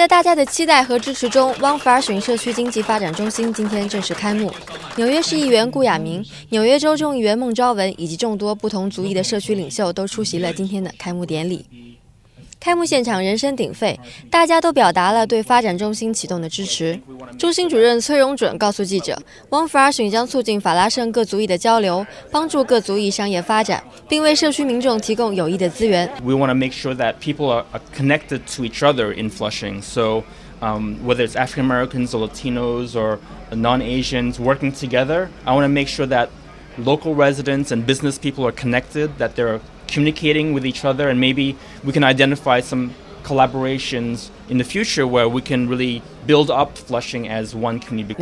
在大家的期待和支持中，汪弗尔逊社区经济发展中心今天正式开幕。纽约市议员顾亚明、纽约州众议员孟昭文以及众多不同族裔的社区领袖都出席了今天的开幕典礼。开幕现场人声鼎沸，大家都表达了对发展中心启动的支持。中心主任崔荣准告诉记者，汪弗尔逊将促进法拉盛各族裔的交流，帮助各族裔商业发展，并为社区民众提供有益的资源。We want to make sure that people are connected to each other in Flushing. So, um, whether it's African Americans or Latinos or non-Asians working together, I want to make sure that local residents and business people are connected, that they're communicating with each other, and maybe we can identify some collaborations in the future where we can really build up Flushing as one community.